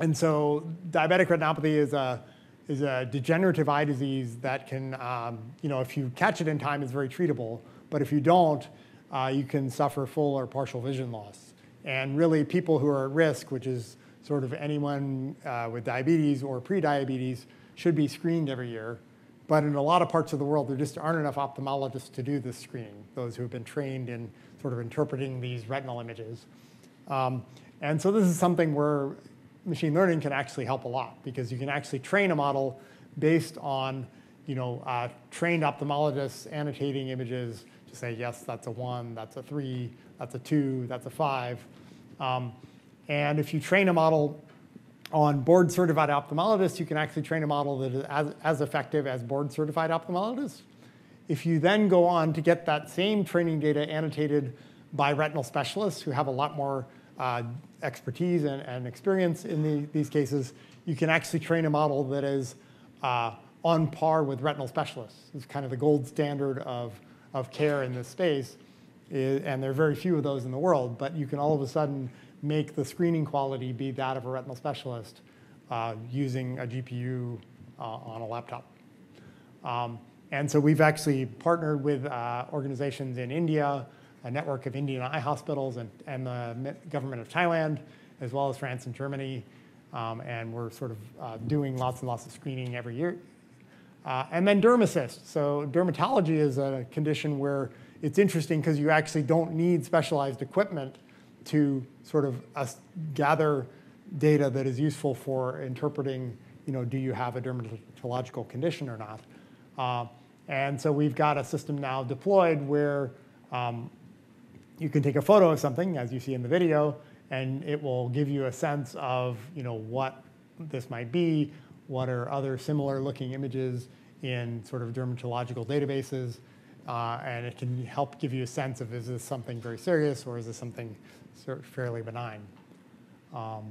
And so diabetic retinopathy is a, is a degenerative eye disease that can, um, you know, if you catch it in time, is very treatable. But if you don't, uh, you can suffer full or partial vision loss. And really, people who are at risk, which is sort of anyone uh, with diabetes or pre-diabetes, should be screened every year. But in a lot of parts of the world, there just aren't enough ophthalmologists to do this screening, those who have been trained in sort of interpreting these retinal images. Um, and so this is something where machine learning can actually help a lot because you can actually train a model based on you know, uh, trained ophthalmologists annotating images to say, yes, that's a one, that's a three, that's a two, that's a five. Um, and if you train a model on board certified ophthalmologists, you can actually train a model that is as, as effective as board certified ophthalmologists. If you then go on to get that same training data annotated by retinal specialists who have a lot more uh, expertise and, and, experience in the, these cases, you can actually train a model that is uh, on par with retinal specialists. It's kind of the gold standard of, of care in this space. and there are very few of those in the world, but you can all of a sudden make the screening quality be that of a retinal specialist uh, using a GPU uh, on a laptop. Um, and so we've actually partnered with uh, organizations in India, a network of Indian eye hospitals and, and the government of Thailand, as well as France and Germany. Um, and we're sort of uh, doing lots and lots of screening every year. Uh, and then DermAssist. So dermatology is a condition where it's interesting because you actually don't need specialized equipment to sort of uh, gather data that is useful for interpreting, you know, do you have a dermatological condition or not? Uh, and so we've got a system now deployed where um, you can take a photo of something, as you see in the video, and it will give you a sense of you know, what this might be, what are other similar looking images in sort of dermatological databases, uh, and it can help give you a sense of is this something very serious or is this something fairly benign. Um,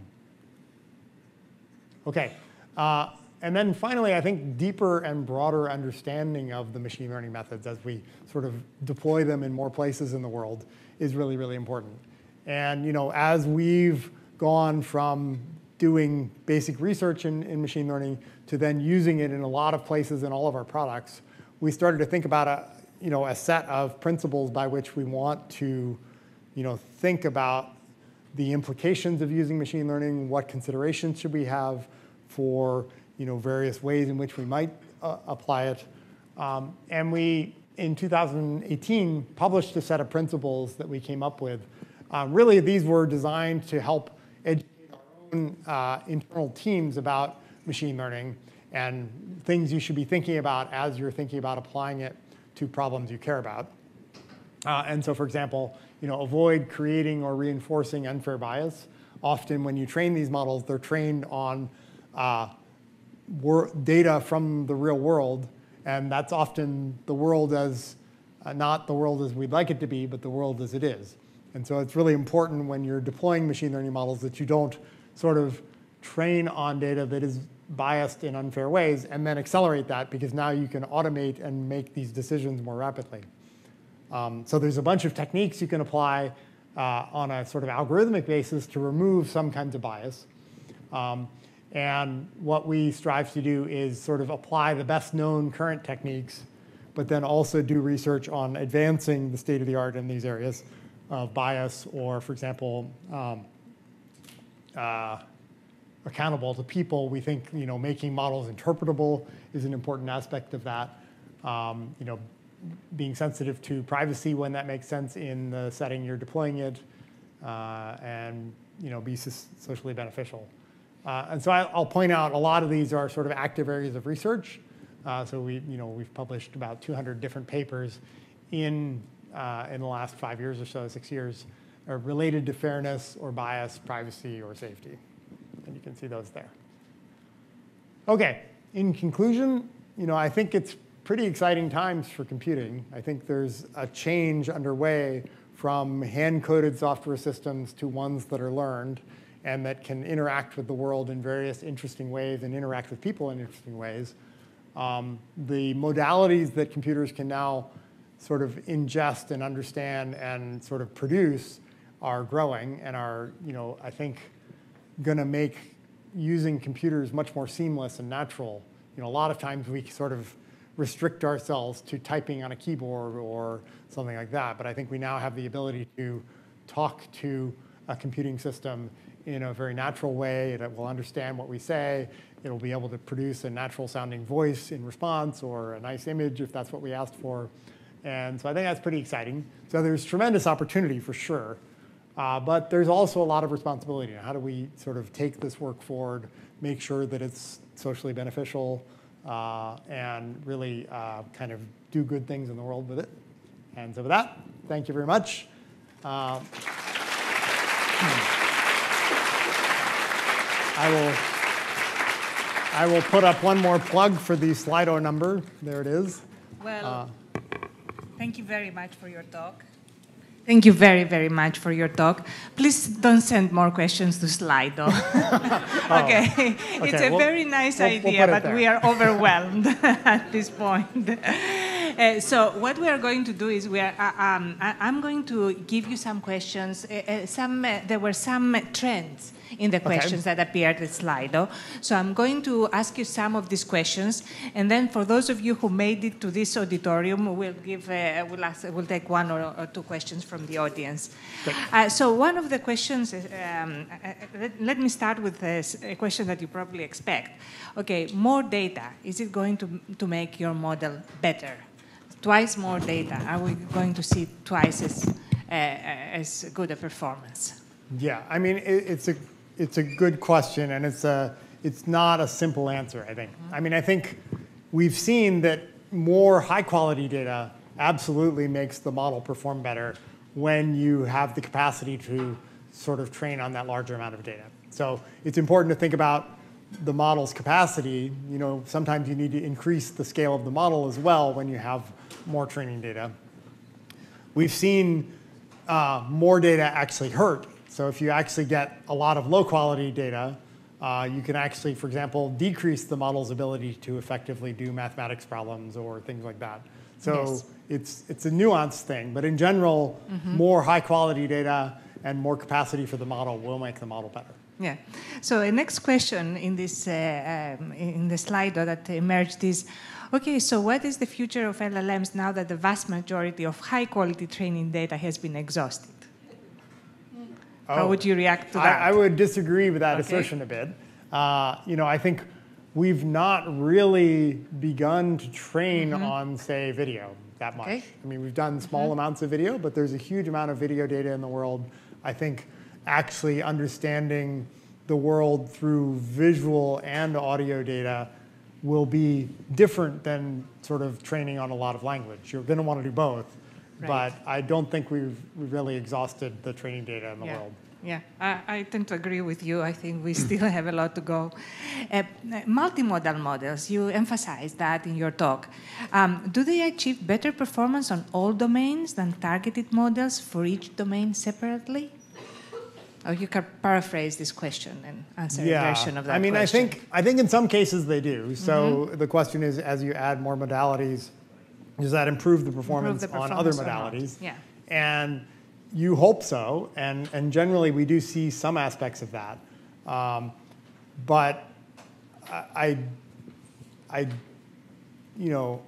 okay, uh, and then finally, I think deeper and broader understanding of the machine learning methods as we sort of deploy them in more places in the world is really, really important. And you know, as we've gone from doing basic research in, in machine learning to then using it in a lot of places in all of our products, we started to think about a, you know, a set of principles by which we want to you know, think about the implications of using machine learning, what considerations should we have for you know, various ways in which we might uh, apply it. Um, and we in 2018 published a set of principles that we came up with. Um, really, these were designed to help educate our own uh, internal teams about machine learning and things you should be thinking about as you're thinking about applying it to problems you care about. Uh, and so, for example, you know, avoid creating or reinforcing unfair bias. Often, when you train these models, they're trained on uh, data from the real world and that's often the world as, uh, not the world as we'd like it to be, but the world as it is. And so it's really important when you're deploying machine learning models that you don't sort of train on data that is biased in unfair ways and then accelerate that because now you can automate and make these decisions more rapidly. Um, so there's a bunch of techniques you can apply uh, on a sort of algorithmic basis to remove some kinds of bias. Um, and what we strive to do is sort of apply the best known current techniques, but then also do research on advancing the state of the art in these areas of bias or, for example, um, uh, accountable to people. We think you know, making models interpretable is an important aspect of that. Um, you know, being sensitive to privacy when that makes sense in the setting you're deploying it, uh, and you know, be socially beneficial. Uh, and so I, will point out a lot of these are sort of active areas of research. Uh, so we, you know, we've published about 200 different papers in, uh, in the last five years or so, six years, related to fairness or bias, privacy, or safety. And you can see those there. Okay, in conclusion, you know, I think it's pretty exciting times for computing. I think there's a change underway from hand-coded software systems to ones that are learned and that can interact with the world in various interesting ways and interact with people in interesting ways. Um, the modalities that computers can now sort of ingest and understand and sort of produce are growing and are, you know, I think, going to make using computers much more seamless and natural. You know, a lot of times we sort of restrict ourselves to typing on a keyboard or something like that. But I think we now have the ability to talk to a computing system in a very natural way. It will understand what we say. It'll be able to produce a natural sounding voice in response or a nice image if that's what we asked for. And so I think that's pretty exciting. So there's tremendous opportunity for sure. Uh, but there's also a lot of responsibility. How do we sort of take this work forward, make sure that it's socially beneficial, uh, and really uh, kind of do good things in the world with it? And so with that, thank you very much. Uh, I will, I will put up one more plug for the Slido number. There it is. Well, uh, thank you very much for your talk. Thank you very, very much for your talk. Please don't send more questions to Slido. [LAUGHS] [LAUGHS] oh. [LAUGHS] okay. okay. It's a we'll, very nice we'll, idea, we'll but we are overwhelmed at this point. Uh, so what we are going to do is we are, uh, um, I, am going to give you some questions. Uh, uh some, uh, there were some trends in the questions okay. that appeared at Slido. So I'm going to ask you some of these questions, and then for those of you who made it to this auditorium, we'll give, uh, we'll, ask, we'll take one or, or, two questions from the audience. Uh, so one of the questions, um, uh, let, let, me start with this, a question that you probably expect. Okay, more data, is it going to, to make your model better? Twice more data, are we going to see twice as, uh, as good a performance? Yeah, I mean, it, it's a it's a good question, and it's a it's not a simple answer. I think. I mean, I think we've seen that more high quality data absolutely makes the model perform better when you have the capacity to sort of train on that larger amount of data. So it's important to think about the model's capacity. You know, sometimes you need to increase the scale of the model as well when you have more training data. We've seen uh, more data actually hurt so if you actually get a lot of low quality data, uh, you can actually, for example, decrease the model's ability to effectively do mathematics problems or things like that. So yes. it's, it's a nuanced thing, but in general, mm -hmm. more high quality data and more capacity for the model will make the model better. Yeah. So the next question in this uh, um, in the slide that emerged is, okay, so what is the future of LLMs now that the vast majority of high quality training data has been exhausted? Oh, How would you react to that? I, I would disagree with that okay. assertion a bit. Uh, you know, I think we've not really begun to train mm -hmm. on, say, video that much. Okay. I mean, we've done small mm -hmm. amounts of video, but there's a huge amount of video data in the world. I think actually understanding the world through visual and audio data will be different than sort of training on a lot of language. You're going to want to do both. Right. But I don't think we've, really exhausted the training data in the yeah. world. Yeah, I, I, tend to agree with you. I think we [LAUGHS] still have a lot to go. Uh, multimodal models, you emphasize that in your talk. Um, do they achieve better performance on all domains than targeted models for each domain separately? Or you can paraphrase this question and answer yeah. a version of that I mean, question. I think, I think in some cases they do. So mm -hmm. the question is, as you add more modalities, does that improve the performance, improve the performance on other modalities? Yeah. And you hope so, and, and generally we do see some aspects of that. Um, but I, I, you know,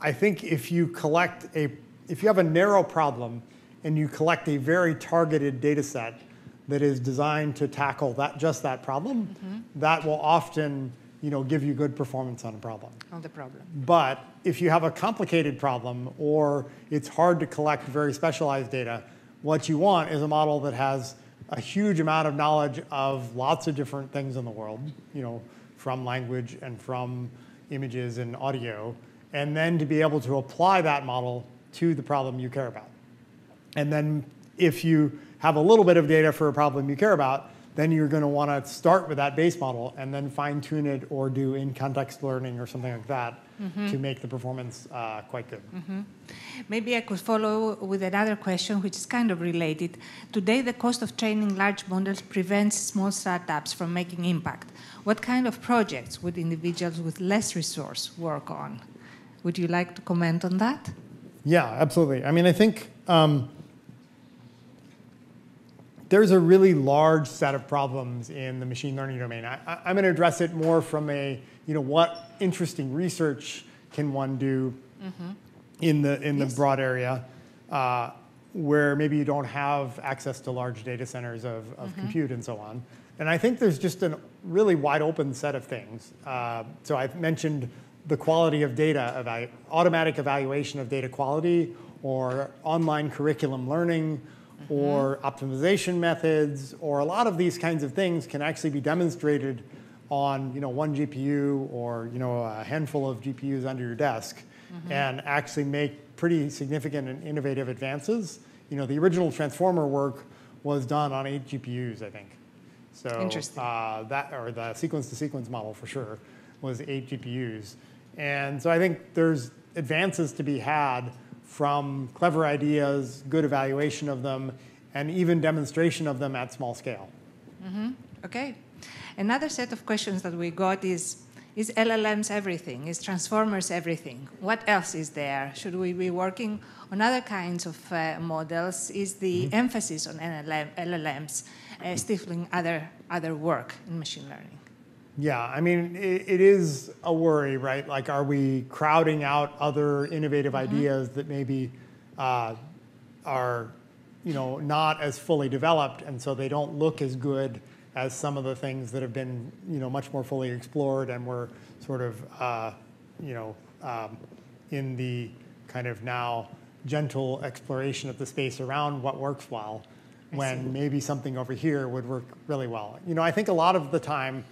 I think if you collect a, if you have a narrow problem and you collect a very targeted data set that is designed to tackle that, just that problem, mm -hmm. that will often you know, give you good performance on a problem. On the problem. But if you have a complicated problem or it's hard to collect very specialized data, what you want is a model that has a huge amount of knowledge of lots of different things in the world, you know, from language and from images and audio, and then to be able to apply that model to the problem you care about. And then if you have a little bit of data for a problem you care about, then you're going to want to start with that base model and then fine tune it or do in context learning or something like that mm -hmm. to make the performance uh, quite good. Mm -hmm. Maybe I could follow with another question, which is kind of related. Today, the cost of training large models prevents small startups from making impact. What kind of projects would individuals with less resource work on? Would you like to comment on that? Yeah, absolutely. I mean, I think. Um, there's a really large set of problems in the machine learning domain. I, am going to address it more from a, you know, what interesting research can one do mm -hmm. in the in yes. the broad area, uh, where maybe you don't have access to large data centers of, of mm -hmm. compute and so on. And I think there's just a really wide open set of things. Uh, so I've mentioned the quality of data, automatic evaluation of data quality, or online curriculum learning, mm-hmm. or optimization methods, or a lot of these kinds of things can actually be demonstrated on you know, one GPU or you know, a handful of GPUs under your desk mm-hmm. and actually make pretty significant and innovative advances. You know, the original transformer work was done on eight GPUs, I think. So uh, that, or the sequence to sequence model for sure, was eight GPUs. And so I think there's advances to be had from clever ideas, good evaluation of them, and even demonstration of them at small scale. Mm -hmm. Okay. Another set of questions that we got is Is LLMs everything? Is transformers everything? What else is there? Should we be working on other kinds of uh, models? Is the mm -hmm. emphasis on LLM, LLMs uh, stifling other, other work in machine learning? Yeah, I mean, it, it is a worry, right? Like, are we crowding out other innovative mm -hmm. ideas that maybe uh, are, you know, not as fully developed, and so they don't look as good as some of the things that have been, you know, much more fully explored and were sort of, uh, you know, um, in the kind of now gentle exploration of the space around what works well, when maybe something over here would work really well. You know, I think a lot of the time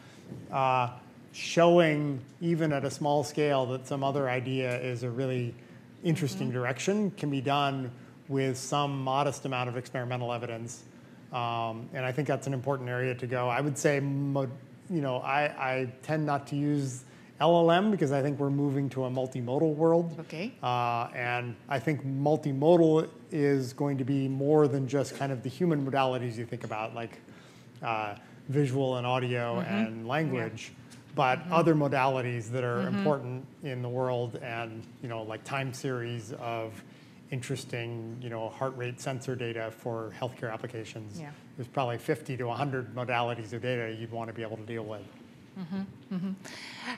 uh, showing, even at a small scale, that some other idea is a really interesting mm -hmm. direction can be done with some modest amount of experimental evidence. Um, and I think that's an important area to go. I would say, you know, I, I tend not to use LLM because I think we're moving to a multimodal world. Okay. Uh, and I think multimodal is going to be more than just kind of the human modalities you think about, like uh, visual and audio mm-hmm. and language, yeah. but mm-hmm. other modalities that are mm-hmm. important in the world and, you know, like time series of interesting, you know, heart rate sensor data for healthcare applications. Yeah. There's probably 50 to 100 modalities of data you'd want to be able to deal with. Mm-hmm, mm-hmm.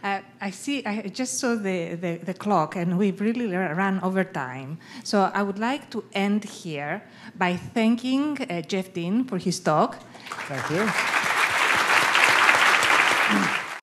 Uh, I see, I just saw the, the, the, clock and we've really run over time. So I would like to end here by thanking uh, Jeff Dean for his talk. Thank you. Mm.